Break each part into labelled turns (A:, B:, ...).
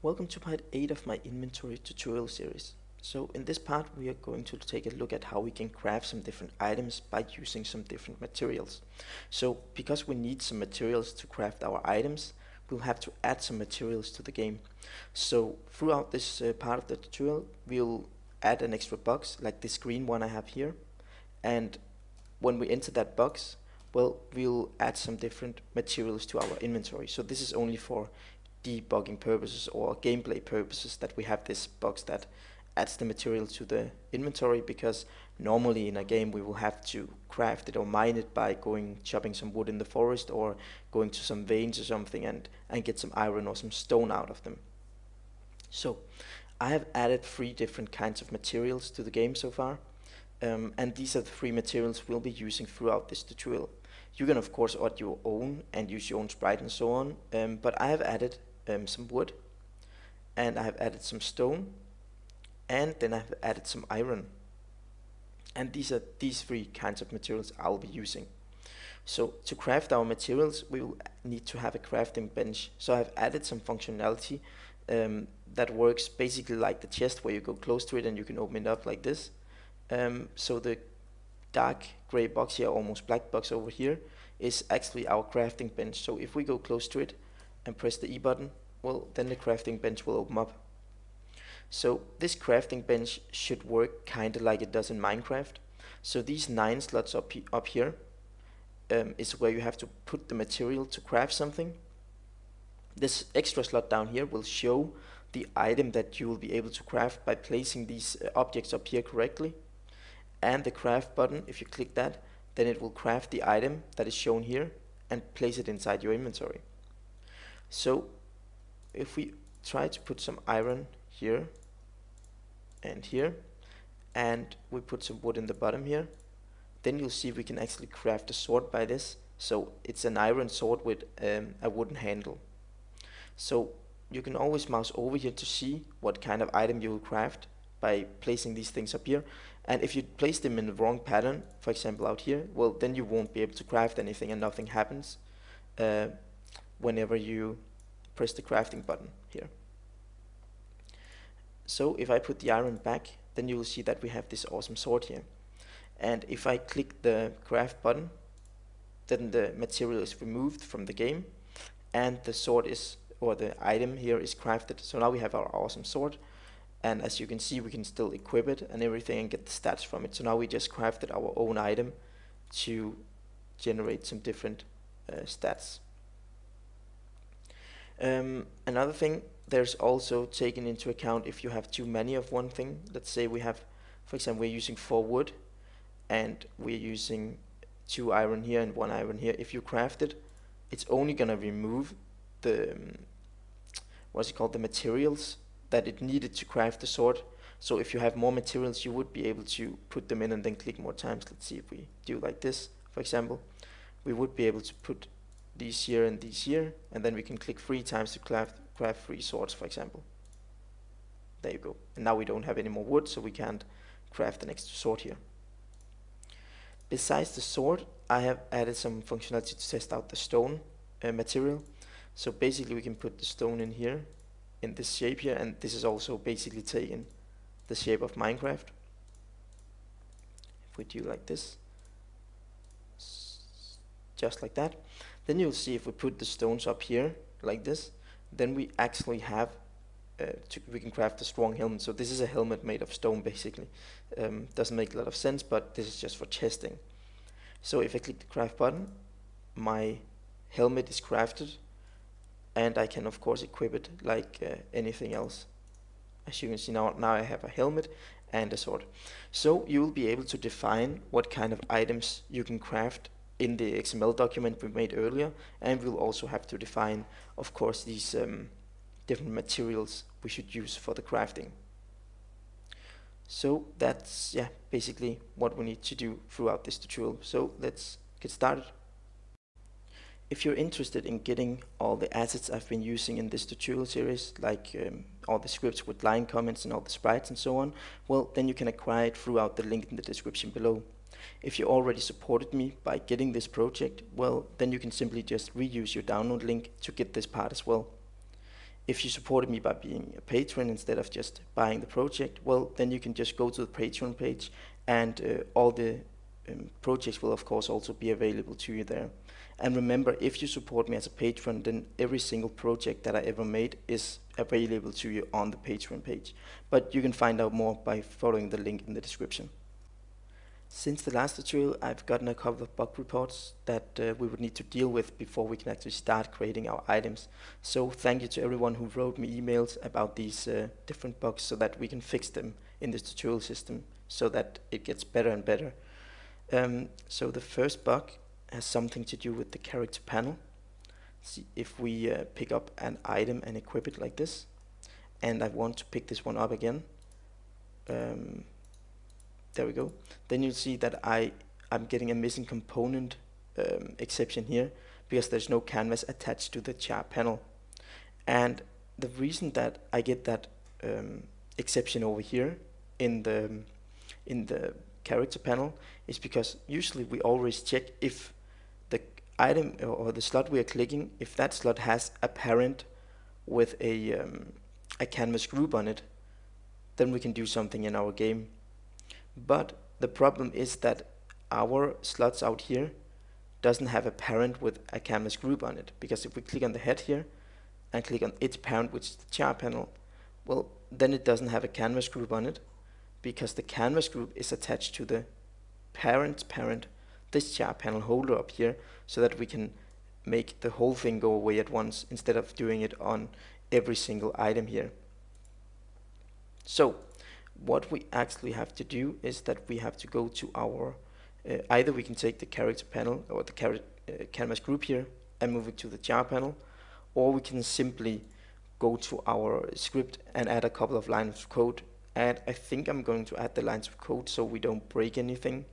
A: Welcome to part 8 of my inventory tutorial series. So in this part we are going to take a look at how we can craft some different items by using some different materials. So because we need some materials to craft our items, we'll have to add some materials to the game. So throughout this uh, part of the tutorial we'll add an extra box like this green one I have here and when we enter that box well we'll add some different materials to our inventory. So this is only for debugging purposes or gameplay purposes that we have this box that adds the material to the inventory because normally in a game we will have to craft it or mine it by going chopping some wood in the forest or going to some veins or something and, and get some iron or some stone out of them. So I have added three different kinds of materials to the game so far um, and these are the three materials we'll be using throughout this tutorial. You can of course add your own and use your own sprite and so on um, but I have added um, some wood and I have added some stone and then I have added some iron. And these are these three kinds of materials I'll be using. So to craft our materials we will need to have a crafting bench. So I've added some functionality um, that works basically like the chest where you go close to it and you can open it up like this. Um, so the dark gray box here almost black box over here is actually our crafting bench. So if we go close to it and press the E button, well, then the crafting bench will open up. So this crafting bench should work kind of like it does in Minecraft. So these nine slots up, he up here um, is where you have to put the material to craft something. This extra slot down here will show the item that you will be able to craft by placing these uh, objects up here correctly. And the craft button, if you click that, then it will craft the item that is shown here and place it inside your inventory. So if we try to put some iron here and here and we put some wood in the bottom here then you'll see we can actually craft a sword by this. So it's an iron sword with um, a wooden handle. So you can always mouse over here to see what kind of item you will craft by placing these things up here. And if you place them in the wrong pattern for example out here well then you won't be able to craft anything and nothing happens. Uh, whenever you press the crafting button here. So if I put the iron back, then you will see that we have this awesome sword here. And if I click the craft button, then the material is removed from the game and the sword is, or the item here is crafted. So now we have our awesome sword. And as you can see, we can still equip it and everything and get the stats from it. So now we just crafted our own item to generate some different uh, stats. Um, another thing, there's also taken into account if you have too many of one thing. Let's say we have, for example, we're using four wood and we're using two iron here and one iron here. If you craft it, it's only going to remove the, um, what's it called, the materials that it needed to craft the sword. So if you have more materials, you would be able to put them in and then click more times. Let's see if we do like this, for example. We would be able to put these here and these here, and then we can click three times to craft, craft three swords, for example. There you go. And now we don't have any more wood, so we can't craft the next sword here. Besides the sword, I have added some functionality to test out the stone uh, material. So basically we can put the stone in here, in this shape here, and this is also basically taking the shape of Minecraft. If we do like this, just like that, then you'll see if we put the stones up here like this, then we actually have, uh, to, we can craft a strong helmet. So this is a helmet made of stone basically. Um, doesn't make a lot of sense, but this is just for testing. So if I click the craft button, my helmet is crafted and I can of course equip it like uh, anything else. As you can see now, now I have a helmet and a sword. So you will be able to define what kind of items you can craft in the XML document we made earlier and we'll also have to define of course these um, different materials we should use for the crafting. So that's yeah basically what we need to do throughout this tutorial. So let's get started. If you're interested in getting all the assets I've been using in this tutorial series, like um, all the scripts with line comments and all the sprites and so on, well then you can acquire it throughout the link in the description below. If you already supported me by getting this project, well, then you can simply just reuse your download link to get this part as well. if you supported me by being a patron instead of just buying the project, well, then you can just go to the Patreon page and uh, all the um, projects will of course also be available to you there. And remember, if you support me as a patron, then every single project that I ever made is available to you on the Patreon page. But you can find out more by following the link in the description. Since the last tutorial, I've gotten a couple of bug reports that uh, we would need to deal with before we can actually start creating our items. So thank you to everyone who wrote me emails about these uh, different bugs so that we can fix them in this tutorial system so that it gets better and better. Um, so the first bug has something to do with the character panel. See if we uh, pick up an item and equip it like this, and I want to pick this one up again. Um, there we go. Then you'll see that I I'm getting a missing component um, exception here because there's no canvas attached to the char panel. And the reason that I get that um, exception over here in the in the character panel is because usually we always check if the item or the slot we are clicking, if that slot has a parent with a, um, a canvas group on it, then we can do something in our game. But the problem is that our slots out here doesn't have a parent with a canvas group on it because if we click on the head here and click on its parent which is the char panel well then it doesn't have a canvas group on it because the canvas group is attached to the parent's parent, this char panel holder up here, so that we can make the whole thing go away at once instead of doing it on every single item here. So what we actually have to do is that we have to go to our, uh, either we can take the character panel or the uh, canvas group here and move it to the char panel, or we can simply go to our script and add a couple of lines of code. And I think I'm going to add the lines of code so we don't break anything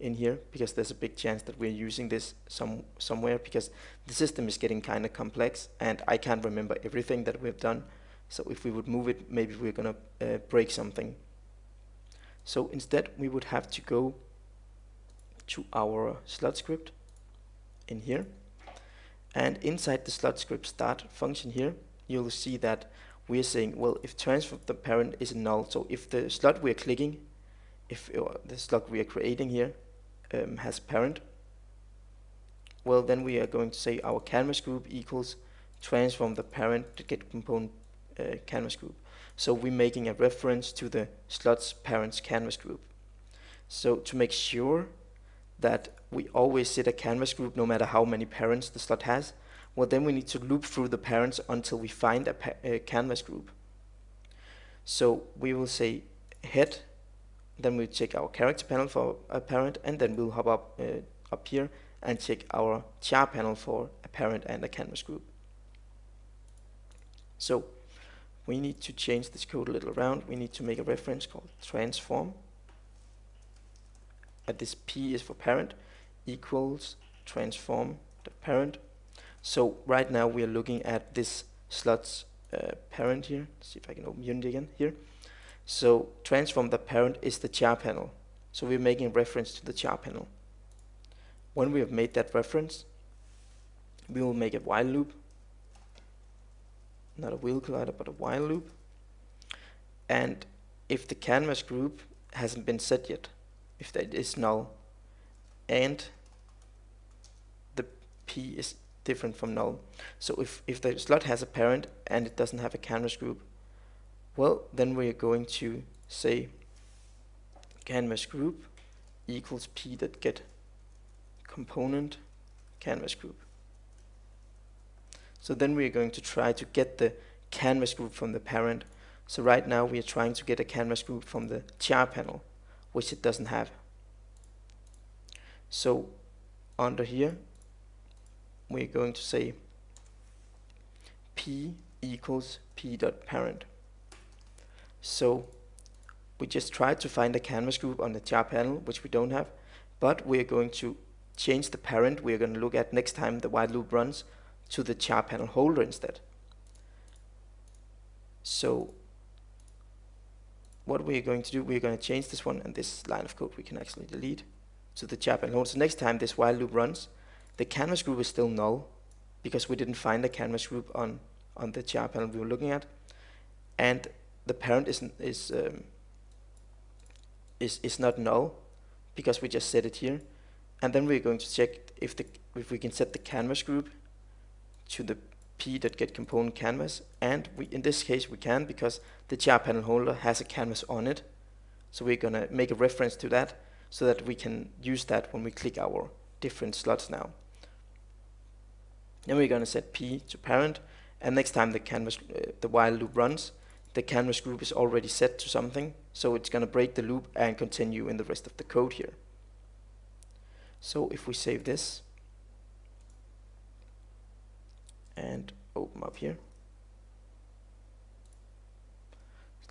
A: in here because there's a big chance that we're using this some somewhere because the system is getting kind of complex and I can't remember everything that we've done. So if we would move it maybe we're gonna uh, break something so instead we would have to go to our slot script in here and inside the slot script start function here you'll see that we are saying, well, if transfer of the parent is null, so if the slot we are clicking, if the slot we are creating here um, has parent, well, then we are going to say our canvas group equals transform the parent to get component uh, canvas group. So we're making a reference to the slot's parent's canvas group. So to make sure that we always set a canvas group no matter how many parents the slot has, well then we need to loop through the parents until we find a, a canvas group. So we will say head, then we check our character panel for a parent, and then we'll hop up uh, up here and check our char panel for a parent and a canvas group. So we need to change this code a little around. We need to make a reference called transform. And this P is for parent equals transform the parent so right now we are looking at this slot's uh, parent here. Let's see if I can open Unity again here. So transform the parent is the char panel. So we're making reference to the char panel. When we have made that reference, we will make a while loop. Not a wheel collider, but a while loop. And if the canvas group hasn't been set yet, if that is null, and the P is different from null. So if, if the slot has a parent and it doesn't have a canvas group, well, then we're going to say canvas group equals p that get component canvas group. So then we're going to try to get the canvas group from the parent. So right now we are trying to get a canvas group from the char panel, which it doesn't have. So under here we're going to say p equals p dot parent. So we just tried to find a canvas group on the char panel, which we don't have, but we're going to change the parent we're going to look at next time the while loop runs to the char panel holder instead. So what we're going to do, we're going to change this one and this line of code we can actually delete to the char panel holder. So next time this while loop runs, the canvas group is still null because we didn't find the canvas group on, on the char panel we were looking at, and the parent is is um, is is not null because we just set it here, and then we're going to check if the if we can set the canvas group to the p.get component canvas, and we in this case we can because the char panel holder has a canvas on it, so we're gonna make a reference to that so that we can use that when we click our different slots now. Then we're going to set p to parent, and next time the canvas, uh, the while loop runs, the canvas group is already set to something, so it's going to break the loop and continue in the rest of the code here. So if we save this and open up here,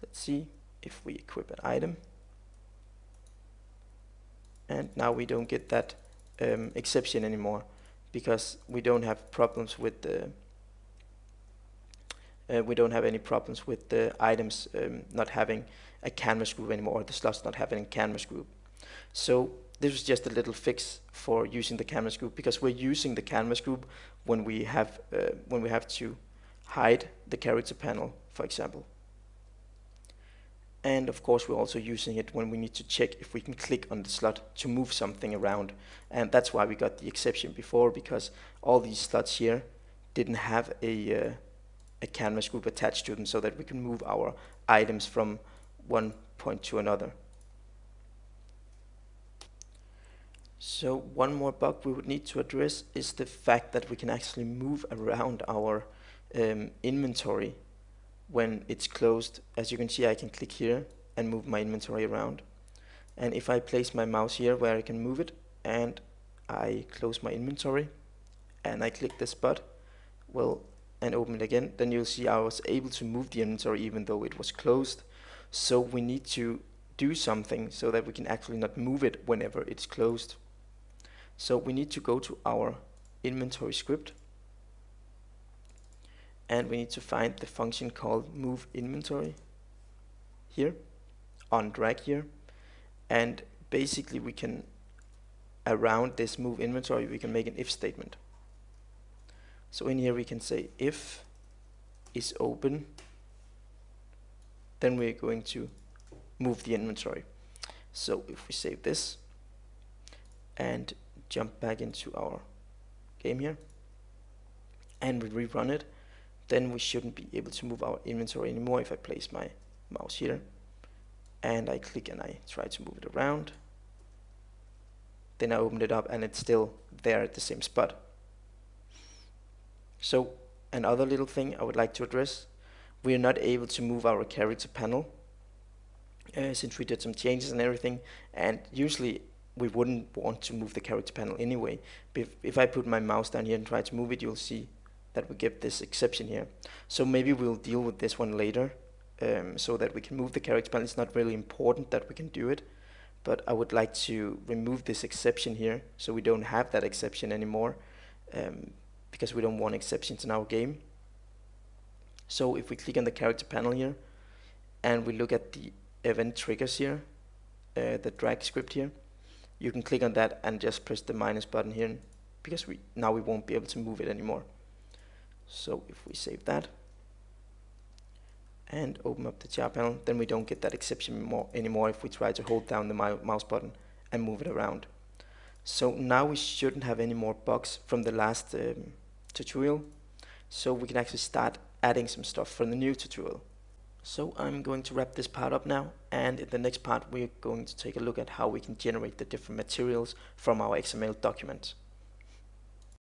A: let's see if we equip an item. And now we don't get that um, exception anymore because we don't have problems with the uh, we don't have any problems with the items um, not having a canvas group anymore or the slots not having a canvas group. So this was just a little fix for using the canvas group because we're using the canvas group when we have uh, when we have to hide the character panel for example and of course we're also using it when we need to check if we can click on the slot to move something around and that's why we got the exception before because all these slots here didn't have a, uh, a canvas group attached to them so that we can move our items from one point to another. So one more bug we would need to address is the fact that we can actually move around our um, inventory when it's closed, as you can see, I can click here and move my inventory around. And if I place my mouse here where I can move it and I close my inventory and I click this button, well, and open it again, then you'll see I was able to move the inventory even though it was closed. So we need to do something so that we can actually not move it whenever it's closed. So we need to go to our inventory script. And we need to find the function called move inventory here on drag here. And basically we can around this move inventory we can make an if statement. So in here we can say if is open then we're going to move the inventory. So if we save this and jump back into our game here. And we rerun it then we shouldn't be able to move our inventory anymore if I place my mouse here. And I click and I try to move it around. Then I opened it up and it's still there at the same spot. So another little thing I would like to address we are not able to move our character panel uh, since we did some changes and everything. And usually we wouldn't want to move the character panel anyway if, if I put my mouse down here and try to move it you'll see that we get this exception here. So maybe we'll deal with this one later um, so that we can move the character panel. It's not really important that we can do it, but I would like to remove this exception here so we don't have that exception anymore um, because we don't want exceptions in our game. So if we click on the character panel here and we look at the event triggers here, uh, the drag script here, you can click on that and just press the minus button here because we now we won't be able to move it anymore. So if we save that and open up the char panel, then we don't get that exception more, anymore if we try to hold down the mouse button and move it around. So now we shouldn't have any more bugs from the last um, tutorial. So we can actually start adding some stuff for the new tutorial. So I'm going to wrap this part up now and in the next part we're going to take a look at how we can generate the different materials from our XML document.